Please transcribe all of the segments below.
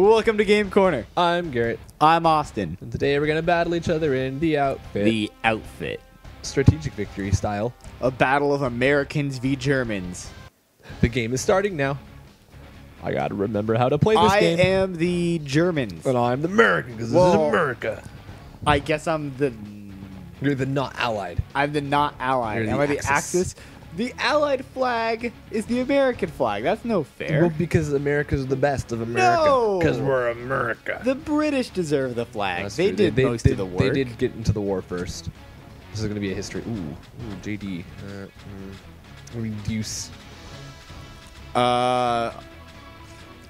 Welcome to Game Corner. I'm Garrett, I'm Austin. and today we're gonna battle each other in the outfit, The outfit. strategic victory style. A battle of Americans v Germans. The game is starting now. I gotta remember how to play this I game. I am the Germans. and I'm the American because this is America. I guess I'm the You're the not allied. I'm the not allied. You're the Am I the Axis. Axis? The allied flag is the American flag. That's no fair. Well, because America's the best of America. No. Because we're America. the British deserve the flag. That's they true. did they, most they, of the work. They did get into the war first. This is gonna be a history. Ooh, ooh, JD. Uh, mm, reduce. Uh,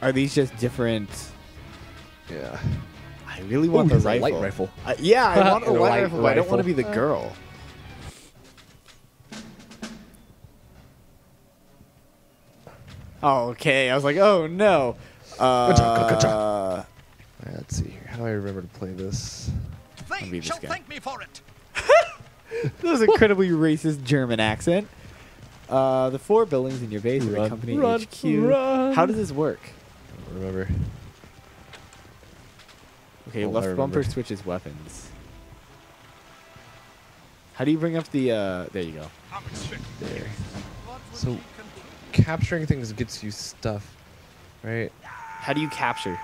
are these just different? Yeah. I really want Ooh, the he's a rifle. light rifle. Uh, yeah, I want a A light, light rifle, but I don't want to be the girl. Oh, okay. I was like, oh no. Uh, Let's see here. How do I remember to play this? be They this shall guy. thank me for it. that was incredibly racist German accent. Uh, the four buildings in your base are Run, a company run, HQ. run. How does this work? I don't remember. Okay, Oh, left bumper switches weapons. How do you bring up the? uh There you go. There. So- you con- Capturing things gets you stuff, right? How do you capture?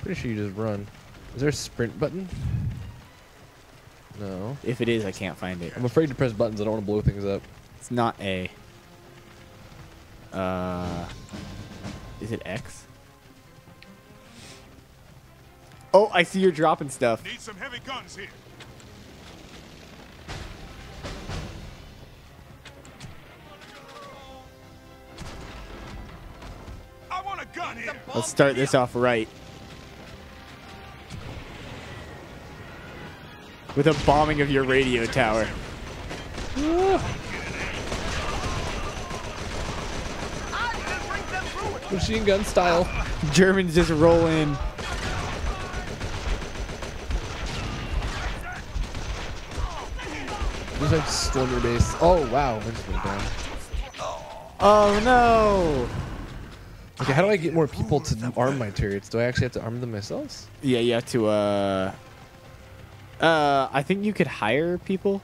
Pretty sure you just run. Is there a sprint button? No. If it is, I can't find it. I'm afraid to press buttons. I don't want to blow things up. It's not A. Uh, is it X? Oh, I see you're dropping stuff. Need some heavy guns here. Let's start this off right. With a bombing of your radio tower. Machine gun style. Germans just roll in. Just like storm your base. Oh wow, I just went down. Oh no! Okay, how do I get more people to arm my turrets? Do I actually have to arm them myself? Yeah, you have to, uh... Uh, I think you could hire people.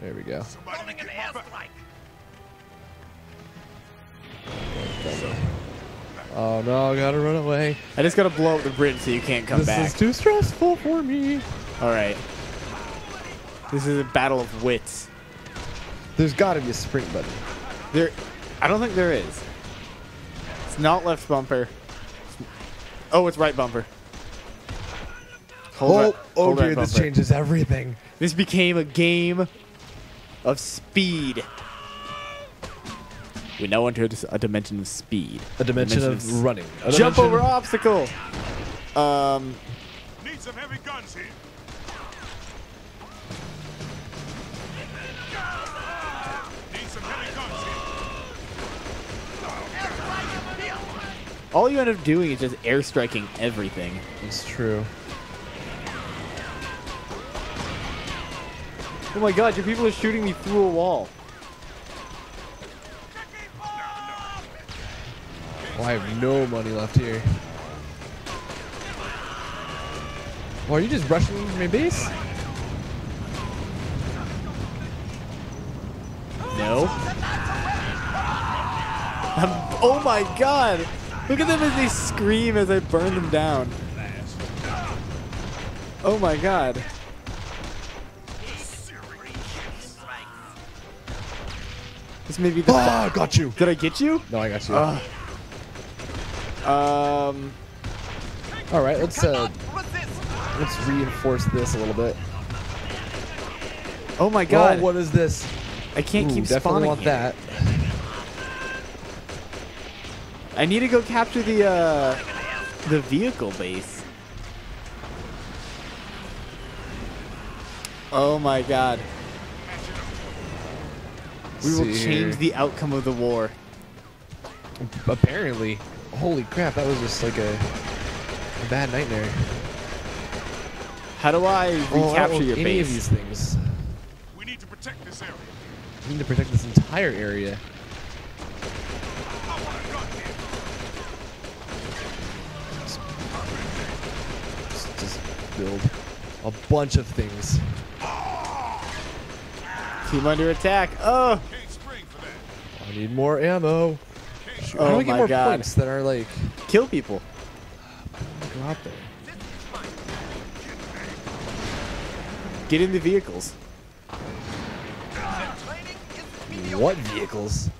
There we go. Running an airstrike. Oh no, I gotta run away. I just gotta blow up the bridge so you can't come this back. This is too stressful for me. All right. This is a battle of wits. There's gotta be a sprint button. There, I don't think there is. It's not left bumper. Oh, it's right bumper. Hold Oh, right- oh hold dear, right this bumper. changes everything. This became a game of speed. We now enter a dimension of speed. A dimension of s- running. A Jump dimension- over obstacle. Um, Need some heavy guns here. All you end up doing is just airstriking everything. It's true. Oh my god, your people are shooting me through a wall. Well, I have no money left here. Well, are you just rushing into my base? No. Um, oh my god! Look at them as they scream as I burn them down. Oh my god. This may be the. Oh, I got you. Did I get you? No, I got you. Ugh. Um. All right, let's uh, let's reinforce this a little bit. Oh my god. Oh, what is this? I can't Ooh, keep definitely spawning. want here. that. I need to go capture the uh, the vehicle base. Oh my god. We will change here. the outcome of the war. Apparently, holy crap, that was just like a, a bad nightmare. How do I Oh, I recapture want your any base? of these things. We need to protect this area. We need to protect this entire area. Build a bunch of things. Team under attack. Oh, Can't spring for that. I need more ammo. How do Oh I get my more God. points that are like kill people. go out there? Get in the vehicles. What vehicles?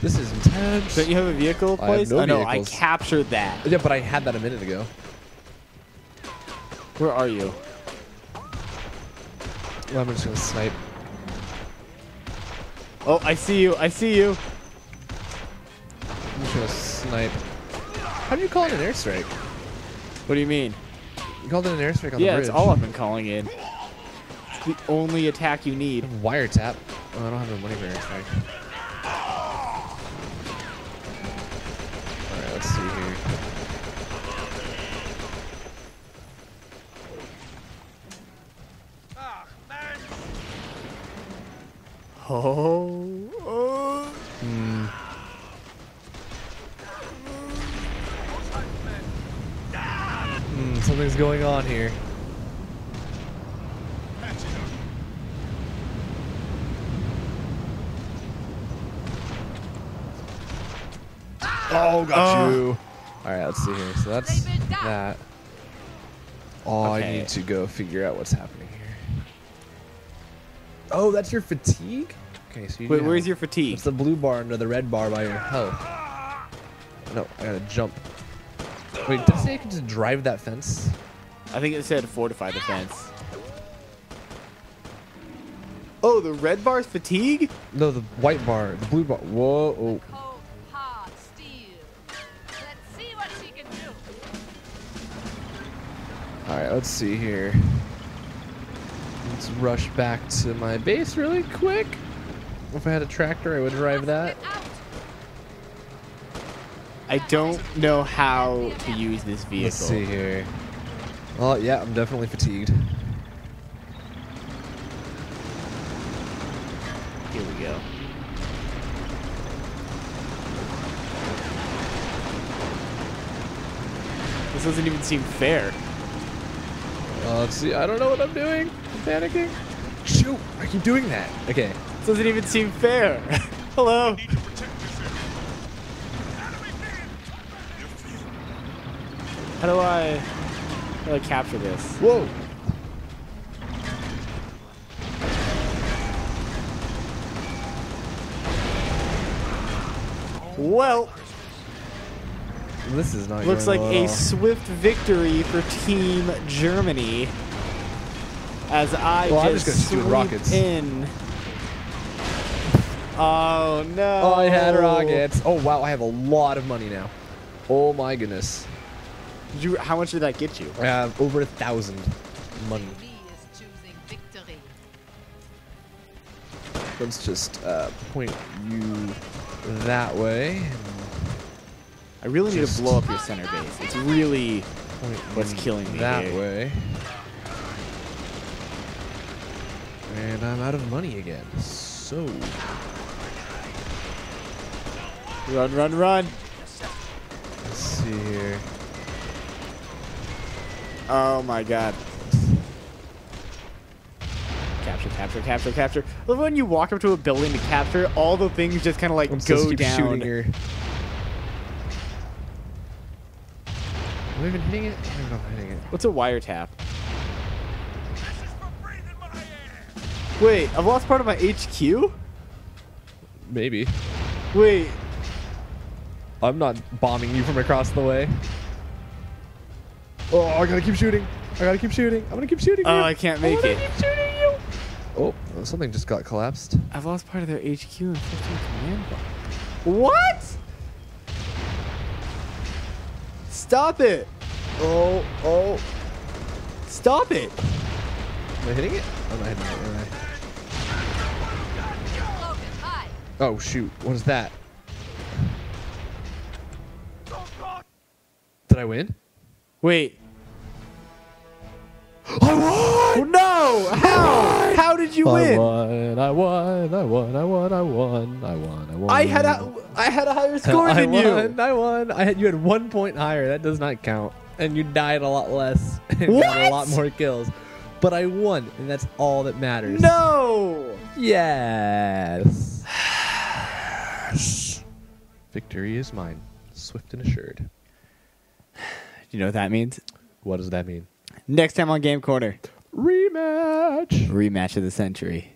This is intense. Don't you have a vehicle I have no oh no, I captured that. Yeah, but I had that a minute ago. Where are you? Well, I'm just gonna snipe. Oh, I see you. I see you. I'm just gonna snipe. How do you call it an airstrike? What do you mean? You called it an airstrike on Yeah, the it's bridge. all I've been calling in. It's the only attack you need. Wiretap. Oh, I don't have no money for airstrike. Alright, let's see here. Ah, man. Oh. oh. Hmm. Hmm, something's going on here. Patch it up. Oh, got Oh. you. All right, let's see here. So that's that. Oh, I need to go figure out what's happening here. Oh, that's your fatigue. Okay, so you Wait, where's have- your fatigue? It's the blue bar under the red bar by your health. No, I gotta jump. Wait, did it say I could just drive that fence? I think it said fortify the fence. Oh, the red bar's fatigue? No, the white bar, the blue bar. Whoa. Oh. Cold, hard steel. Let's see what she can do. All right, let's see here. Let's rush back to my base really quick. If I had a tractor, I would drive that. I don't know how to use this vehicle. Let's see here. Oh, yeah, I'm definitely fatigued. Here we go. This doesn't even seem fair. Uh, let's see. I don't know what I'm doing. I'm panicking. Shoot! I keep doing that. Okay. This doesn't even seem fair. Hello. Need to protect this area. Enemy vehicle. How do I, how do I capture this? Whoa! Well, This is not looks like well a swift victory for Team Germany. As I Well, just, just sweep rockets. in. Oh no! Oh, I had rockets. Oh, wow. I have a lot of money now. Oh, my goodness. Did you? How much did that get you? I have over a thousand money. Me is choosing victory. Let's just uh, point you that way. I really need to blow up your center base. It's really What's killing me that here? way. And I'm out of money again. So run, run, run. let's see here. Oh my god. Capture, capture, capture, capture. I love when you walk up to a building to capture, all the things just kind of like Let's just go keep down. shooting here. Am I even hitting it? I don't even know if I'm hitting it. What's a wiretap? This is for breathing my air. Wait, I've lost part of my HQ? Maybe. Wait, I'm not bombing you from across the way. Oh, I gotta keep shooting. I gotta keep shooting. I'm gonna keep shooting. Oh, you. I can't make gonna it. keep shooting you. Oh, something just got collapsed. I've lost part of their HQ and 15 command bar. What? Stop it! Oh, oh. Stop it! Am I hitting it? Oh, I'm not hitting it. Am I? Oh shoot! What is that? Did I win? Wait, I won. No! How? How did you win? I win? won. I won. I won. I won. I won. I won. I won. I had a I had a higher score I than won. you. I won. I had you had one point higher. That does not count. And you died a lot less. And got a lot more kills. But I won, and that's all that matters. No. Yes. Victory is mine, swift and assured. You know what that means? What does that mean? Next time on Game Corner, Rematch. rematch of the century.